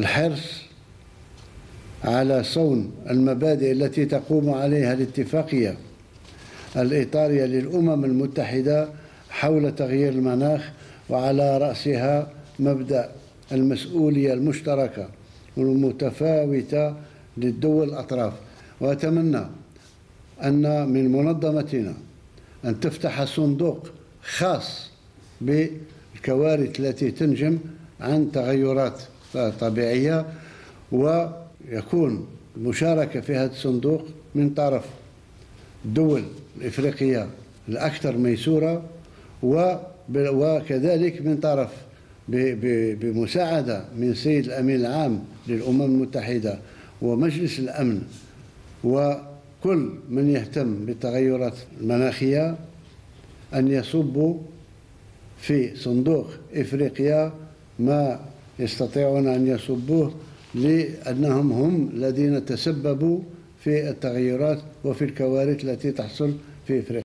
الحرص على صون المبادئ التي تقوم عليها الاتفاقية الإطارية للأمم المتحدة حول تغيير المناخ وعلى رأسها مبدأ المسؤولية المشتركة والمتفاوتة للدول الأطراف. وأتمنى أن من منظمتنا أن تفتح صندوق خاص بالكوارث التي تنجم عن تغيرات طبيعية ويكون المشاركة في هذا الصندوق من طرف الدول الإفريقية الأكثر ميسورة وكذلك من طرف بمساعدة من سيد الأمين العام للأمم المتحدة ومجلس الأمن وكل من يهتم بالتغيرات المناخية أن يصبوا في صندوق إفريقيا ما يستطيعون أن يصبوه لأنهم هم الذين تسببوا في التغيرات وفي الكوارث التي تحصل في إفريقيا.